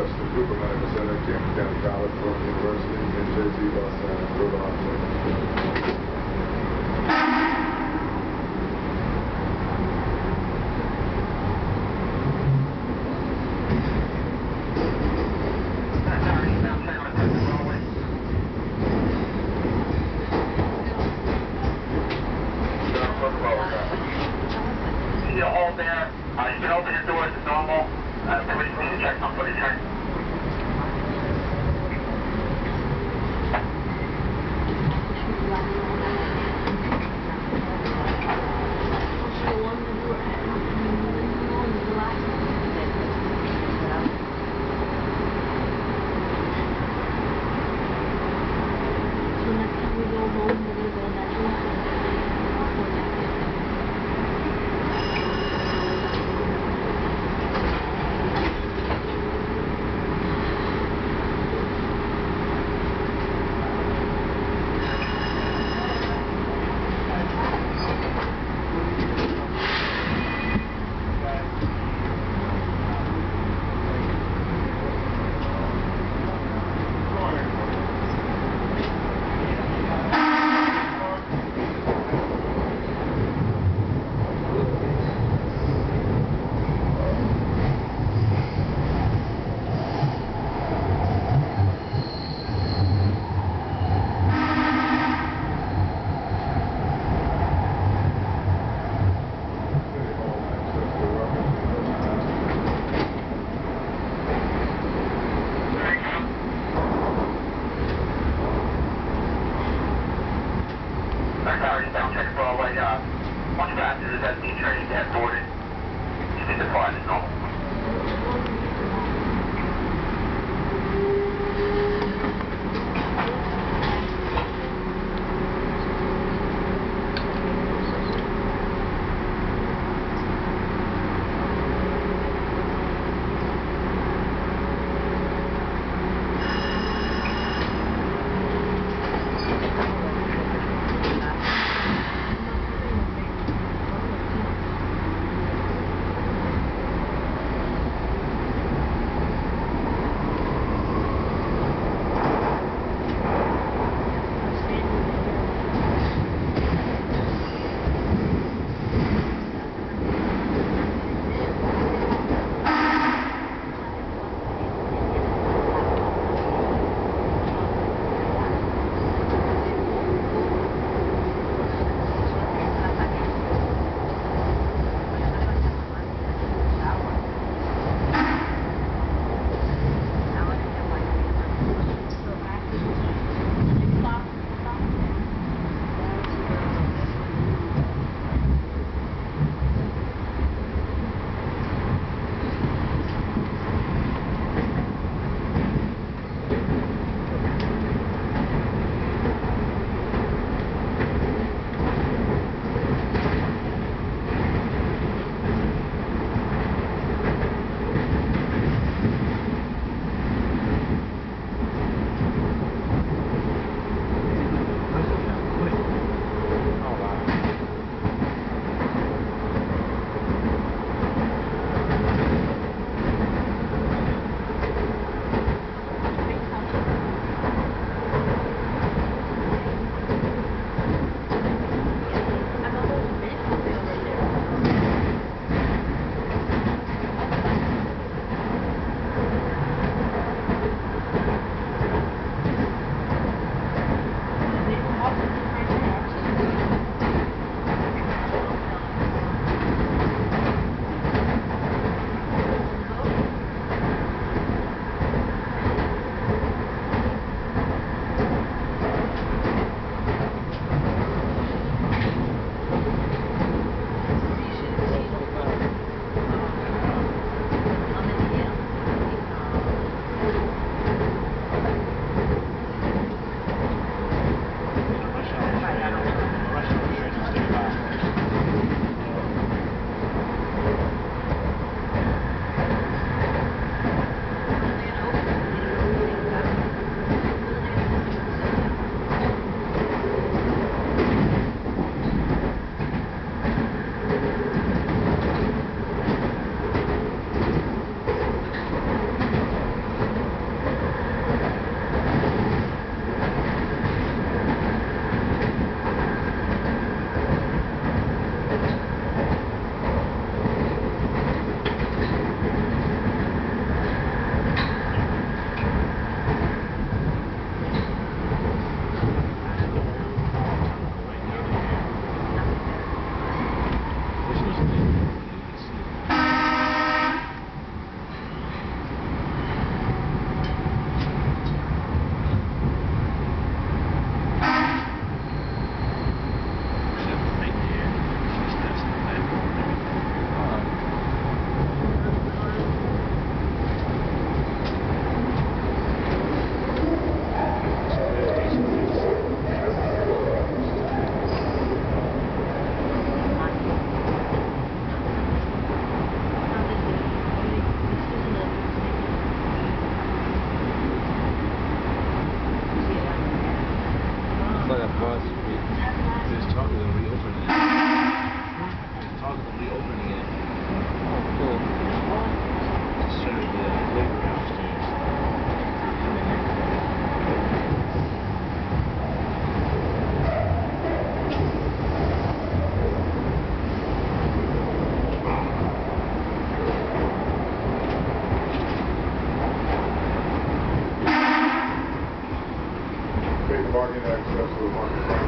Phillips, the group of medical center, Camden County College, Brooklyn University, and JT Bus, and Rhode Island. Sorry, the market.